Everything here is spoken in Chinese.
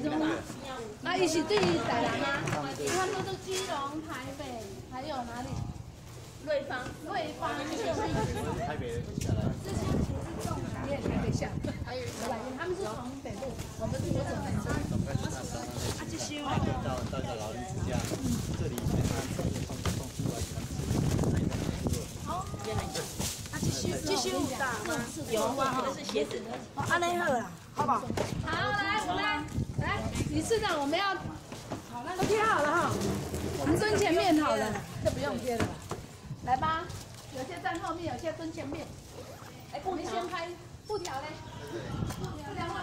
一起对台南啊，你看都是基隆、台北，还有哪里？瑞芳，瑞芳。就是台北下来，这些不是重产业台北下，还有，他们是从北部，我们是从南部。啊，这些到到这老人之家，这里先拿送送送出来，好，继续舞蹈吗？有啊，这是鞋子。安尼好啦，好不好？好，来，我，来，理事长，我们要，都贴好了哈，我们蹲前面好了，这不用贴了，来吧，有些站后面，有些蹲前面，哎，我们先拍布条嘞，布条。